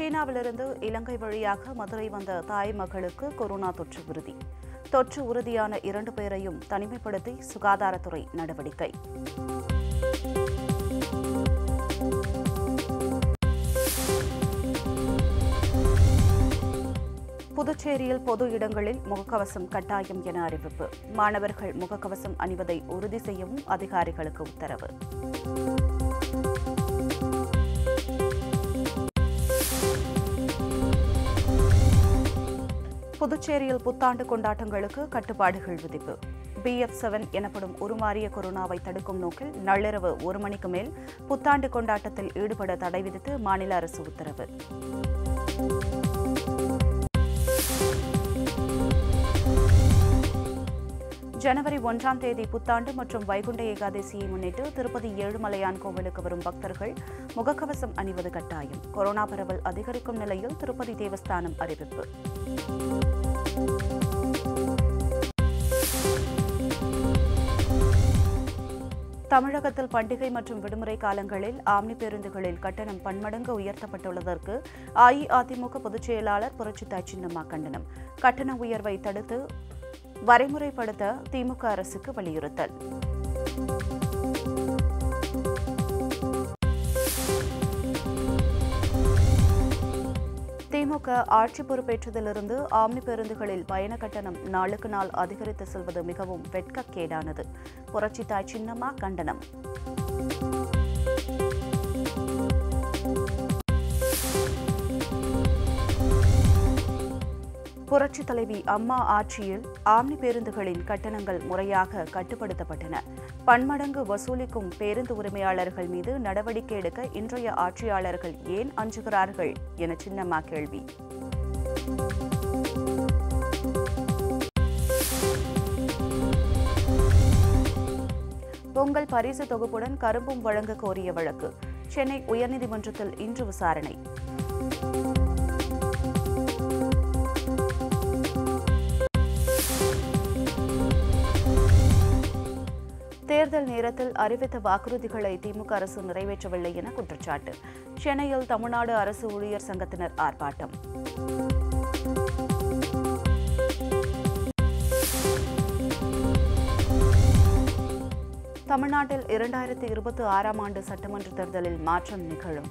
சீனாவிலிருந்து இலங்கை வழியாக மதுரை வந்த தாய் மகளுக்கு கொரோனா தொற்று உறுதி. தொற்று உறுதியான இரண்டு பேரையும் தனிமைப்படுத்தி சுகாதாரத்துறை நடவடிக்கை. புதுச்சேரியில் பொது இடங்களில் முகக்கவசம் கட்டாயம் என அறிவிப்பு. மாணவர்கள் முகக்கவசம் அணிவதை உறுதி செய்யவும் அதிகாரிகளுக்கு உத்தரவு. புதுச்சேரியில் புத்தாண்டு கொண்டாட்டங்களுக்கு கட்டுப்பாடுகள் விதிப்பு. பிஎஃப் செவன் எனப்படும் உருமாறிய கொரோனாவை தடுக்கும் நோக்கில் நள்ளிரவு ஒரு மணிக்கு மேல் புத்தாண்டு கொண்டாட்டத்தில் ஈடுபட தடை விதித்து மாநில அரசு உத்தரவு. ஜனவரி ஒன்றாம் தேதி புத்தாண்டு மற்றும் வைகுண்ட ஏகாதசியை முன்னிட்டு திருப்பதி ஏழுமலையான் கோவிலுக்கு வரும் பக்தர்கள் முகக்கவசம் அணிவது கட்டாயம். கொரோனா பரவல் அதிகரிக்கும் நிலையில் திருப்பதி தேவஸ்தானம் அறிவிப்பு. தமிழகத்தில் பண்டிகை மற்றும் விடுமுறை காலங்களில் ஆம்னி பேருந்துகளில் கட்டணம் பன்மடங்கு உயர்த்தப்பட்டுள்ளதற்கு அஇஅதிமுக பொதுச் செயலாளர் புரட்சித்தாய் சின்னம்மா கண்டனம். கட்டண உயர்வை தடுத்து வரைமுறைப்படுத்த திமுக அரசுக்கு வலியுறுத்தல். திமுக ஆட்சி பொறுப்பேற்றதிலிருந்து ஆம்னி பேருந்துகளில் பயண கட்டணம் நாளுக்கு நாள் அதிகரித்து செல்வது மிகவும் வெட்கக்கேடானது. புரட்சித்தாய் சின்னம்மா கண்டனம். புரட்சி தலைவி அம்மா ஆட்சியில் ஆம்னி பேருந்துகளின் கட்டணங்கள் முறையாக கட்டுப்படுத்தப்பட்டன. பன்மடங்கு வசூலிக்கும் பேருந்து உரிமையாளர்கள் மீது நடவடிக்கை எடுக்க இன்றைய ஆட்சியாளர்கள் ஏன் அஞ்சுகிறார்கள் என சின்னம்மா கேள்வி. பொங்கல் பரிசு தொகுப்புடன் கரும்பும் வழங்க கோரிய வழக்கு. சென்னை உயர்நீதிமன்றத்தில் இன்று விசாரணை. தேர்தல் நேரத்தில் அறிவித்த வாக்குறுதிகளை திமுக அரசு நிறைவேற்றவில்லை என குற்றச்சாட்டு. சென்னையில் தமிழ்நாடு அரசு ஊழியர் சங்கத்தினர் ஆர்ப்பாட்டம். தமிழ்நாட்டில் இரண்டாயிரத்தி இருபத்தி ஆறாம் ஆண்டு சட்டமன்ற தேர்தலில் மாற்றம் நிகழும்.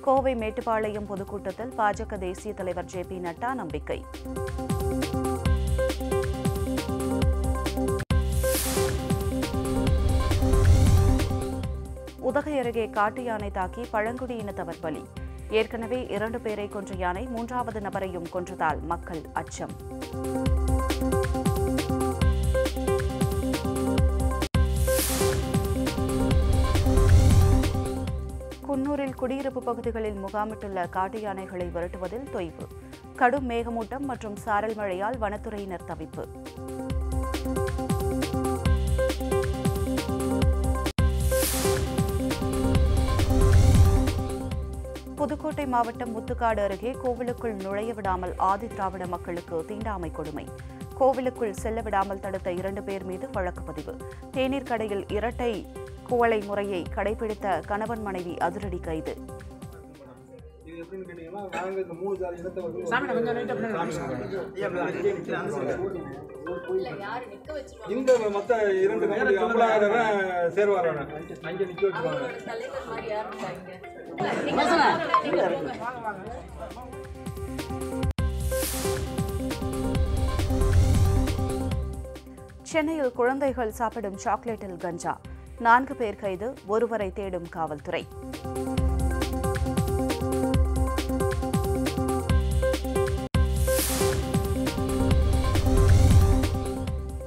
கோவை மேட்டுப்பாளையம் பொதுக்கூட்டத்தில் பாஜக தேசிய தலைவர் ஜே பி நட்டா நம்பிக்கை. உதகை அருகே காட்டு யானை தாக்கி பழங்குடியினத்தவர் பலி. ஏற்கனவே இரண்டு பேரை கொன்ற யானை மூன்றாவது நபரையும் கொன்றதால் மக்கள் அச்சம். குன்னூரில் குடியிருப்பு பகுதிகளில் முகாமிட்டுள்ள காட்டு யானைகளை விரட்டுவதில் தொய்வு. கடும் மேகமூட்டம் மற்றும் சாரல் மழையால் வனத்துறையினர் தவிப்பு. புதுக்கோட்டை மாவட்டம் முத்துக்காடு அருகே கோவிலுக்குள் நுழைய விடாமல் ஆதி திராவிட மக்களுக்கு தீண்டாமை கொடுமை. கோவிலுக்குள் செல்ல விடாமல் தடுத்த இரண்டு பேர் மீது வழக்கு பதிவு. தேநீர் கடையில் இரட்டை குவளை முறையை கடைபிடித்த கணவன் மனைவி அதிரடி கைது. இந்த மத்த இரண்டு அங்கே நிக்க வச்சுருவாங்க சென்னையில் குழந்தைகள் சாப்பிடும் சாக்லேட்டில் கஞ்சா. நான்கு பேர் கைது ஒருவரை தேடும் காவல்துறை.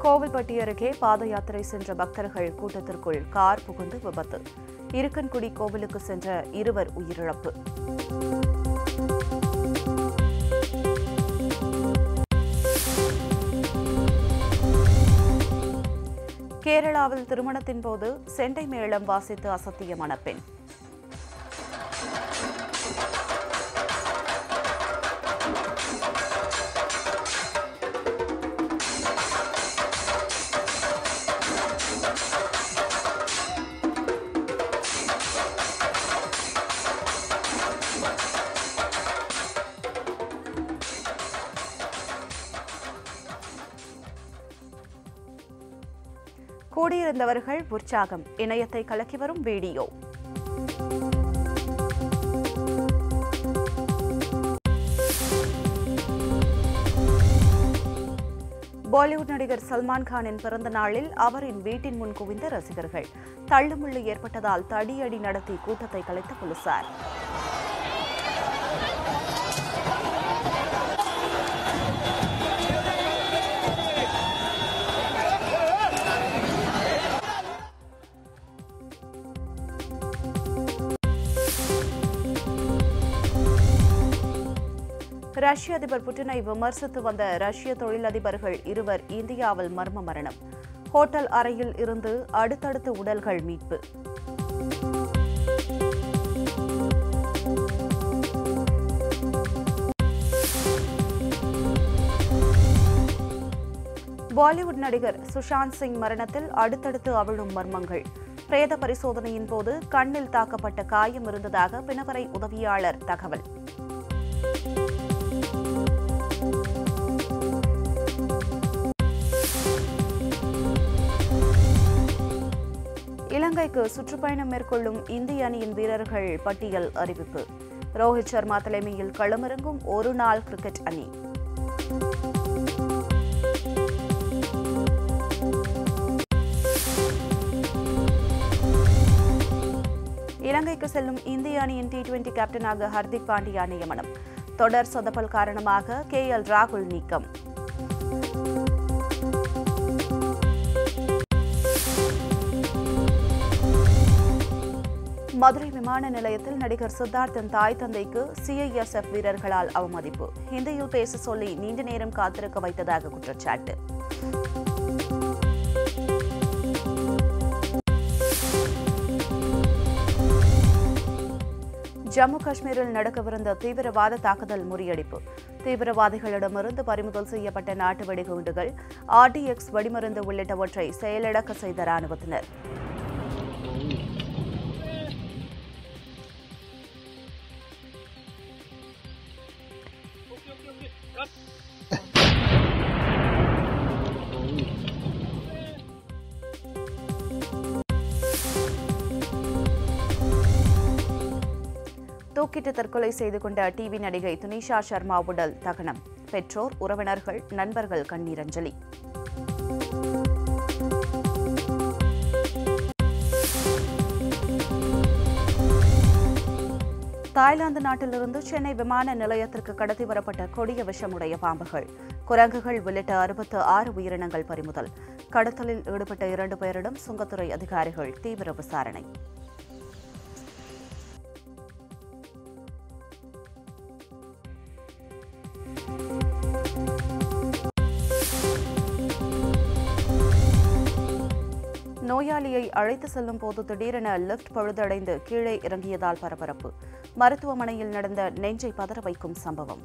கோவில்பட்டி அருகே பாத யாத்திரை சென்ற பக்தர்கள் கூட்டத்திற்குள் கார் புகுந்து விபத்து. இருக்கன்குடி கோவிலுக்கு சென்ற இருவர் உயிரிழப்பு. கேரளாவில் திருமணத்தின் போது செண்டை மேளம் வாசித்து அசத்திய மணப்பெண். கூடியிருந்தவர்கள் உற்சாகம். இணையத்தை கலக்கி வரும் வீடியோ. பாலிவுட் நடிகர் சல்மான் கானின் பிறந்த நாளில் அவரின் வீட்டின் முன் குவிந்த ரசிகர்கள். தள்ளுமுள்ளு ஏற்பட்டதால் தடியடி நடத்தி கூட்டத்தை கலைத்த போலீசார். ரஷ்ய அதிபர் புட்டினை விமர்சித்து வந்த ரஷ்ய தொழிலதிபர்கள் இருவர் இந்தியாவில் மர்ம மரணம். ஹோட்டல் அறையில் இருந்து அடுத்தடுத்து உடல்கள் மீட்பு. பாலிவுட் நடிகர் சுஷாந்த் சிங் மரணத்தில் அடுத்தடுத்து அவிழும் மர்மங்கள். பிரேத பரிசோதனையின் போது கண்ணில் தாக்கப்பட்ட காயம் இருந்ததாக பிணவரை உதவியாளர் தகவல். இலங்கைக்கு சுற்றுப்பயணம் மேற்கொள்ளும் இந்திய அணியின் வீரர்கள் பட்டியல் அறிவிப்பு. ரோஹித் சர்மா தலைமையில் களமிறங்கும் ஒரு நாள் கிரிக்கெட் அணி. இலங்கைக்கு செல்லும் இந்திய அணியின் டி டுவெண்டி கேப்டனாக ஹர்திக் பாண்டியா நியமனம். தொடர் சொதப்பல் காரணமாக கே எல் ராகுல் நீக்கம். மதுரை விமான நிலையத்தில் நடிகர் சித்தார்த்தன் தாய் தந்தைக்கு சிஐஎஸ்எஃப் வீரர்களால் அவமதிப்பு. ஹிந்தியில் பேச சொல்லி நீண்ட நேரம் காத்திருக்க வைத்ததாக குற்றச்சாட்டு. ஜம்மு காஷ்மீரில் நடக்கவிருந்த தீவிரவாத தாக்குதல் முறியடிப்பு. தீவிரவாதிகளிடமிருந்து பறிமுதல் செய்யப்பட்ட நாட்டு வெடிகுண்டுகள் ஆர்டிஎக்ஸ் வெடிமருந்து உள்ளிட்டவற்றை செயலிழக்க செய்த ராணுவத்தினர். தூக்கிட்டு தற்கொலை செய்து கொண்ட டிவி நடிகை துனிஷா சர்மா உடல் தகனம். பெற்றோர் உறவினர்கள் நண்பர்கள் கண்ணீரஞ்சலி. தாய்லாந்து நாட்டிலிருந்து சென்னை விமான நிலையத்திற்கு கடத்தி வரப்பட்ட கொடிய விஷமுடைய பாம்புகள். குரங்குகள் உள்ளிட்ட அறுபத்து ஆறு உயிரினங்கள் பறிமுதல். கடத்தலில் ஈடுபட்ட இரண்டு பேரிடம் சுங்கத்துறை அதிகாரிகள் தீவிர விசாரணை. நோயாளியை அழைத்து செல்லும் போது திடீரென லிப்ட் பழுதடைந்து கீழே இறங்கியதால் பரபரப்பு. மருத்துவமனையில் நடந்த நெஞ்சை பதற வைக்கும் சம்பவம்.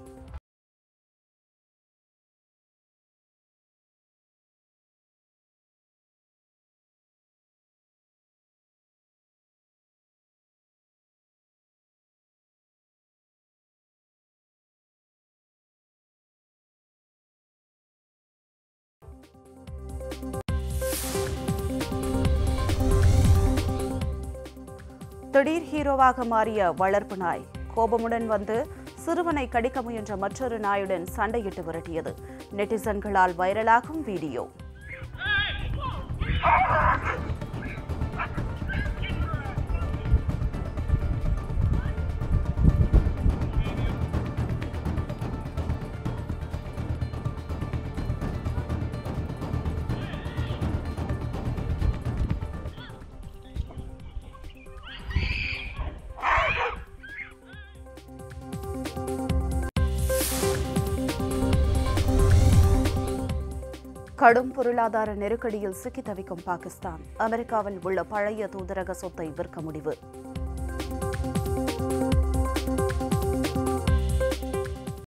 திடீர் ஹீரோவாக மாறிய வளர்ப்பு நாய் கோபமுடன் வந்து சிறுவனை கடிக்க முயன்ற மற்றொரு நாயுடன் சண்டையிட்டு விரட்டியது. நெட்டிசன்களால் வைரலாகும் வீடியோ. கடும் பொருளாதார நெருக்கடியில் சிக்கி தவிக்கும் பாகிஸ்தான். அமெரிக்காவில் உள்ள பழைய தூதரக சொத்தை விற்க முடிவு.